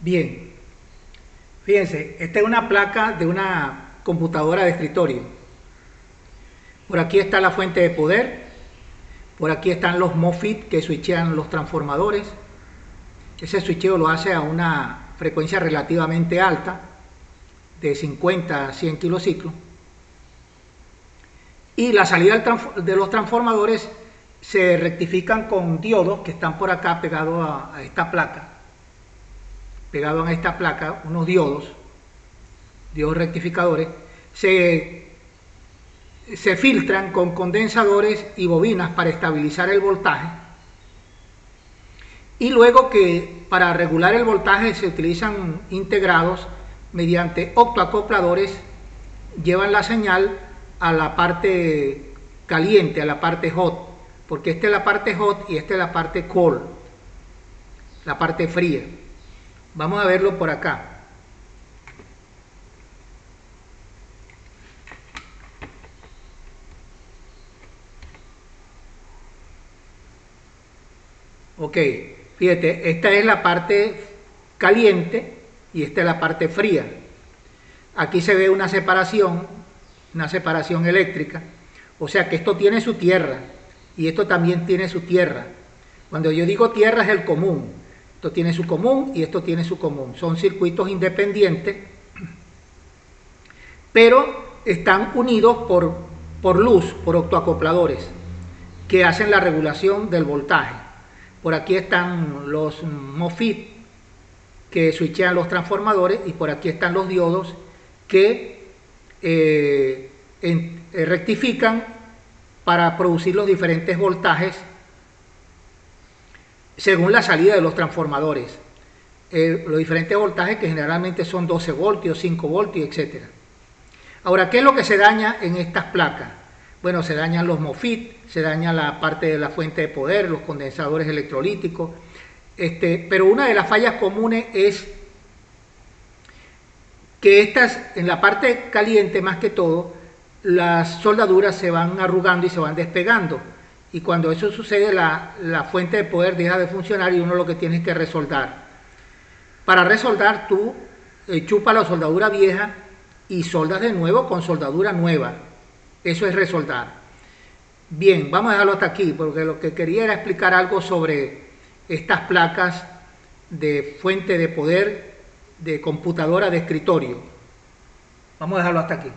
Bien, fíjense, esta es una placa de una computadora de escritorio. Por aquí está la fuente de poder, por aquí están los MOFIT que switchean los transformadores. Ese switcheo lo hace a una frecuencia relativamente alta, de 50 a 100 kilociclos. Y la salida de los transformadores se rectifican con diodos que están por acá pegados a, esta placa. Pegados a esta placa, unos diodos, diodos rectificadores, se, se filtran con condensadores y bobinas para estabilizar el voltaje. Y luego que para regular el voltaje se utilizan integrados mediante octoacopladores, llevan la señal a la parte caliente, a la parte hot, porque esta es la parte hot y esta es la parte cold, la parte fría. Vamos a verlo por acá. Ok, fíjate, esta es la parte caliente y esta es la parte fría. Aquí se ve una separación una separación eléctrica. O sea que esto tiene su tierra y esto también tiene su tierra. Cuando yo digo tierra es el común. Esto tiene su común y esto tiene su común. Son circuitos independientes, pero están unidos por, por luz, por octoacopladores, que hacen la regulación del voltaje. Por aquí están los MOFIT que switchean los transformadores y por aquí están los diodos que eh, eh, rectifican para producir los diferentes voltajes según la salida de los transformadores. Eh, los diferentes voltajes que generalmente son 12 voltios, 5 voltios, etc. Ahora, ¿qué es lo que se daña en estas placas? Bueno, se dañan los MOFIT, se daña la parte de la fuente de poder, los condensadores electrolíticos, este, pero una de las fallas comunes es que estas, en la parte caliente más que todo, las soldaduras se van arrugando y se van despegando. Y cuando eso sucede, la, fuente de poder deja de funcionar y uno lo que tiene es que resoldar. Para resoldar, tú eh, chupas la soldadura vieja y soldas de nuevo con soldadura nueva. Eso es resoldar. Bien, vamos a dejarlo hasta aquí, porque lo que quería era explicar algo sobre estas placas de fuente de poder de computadora de escritorio. Vamos a dejarlo hasta aquí.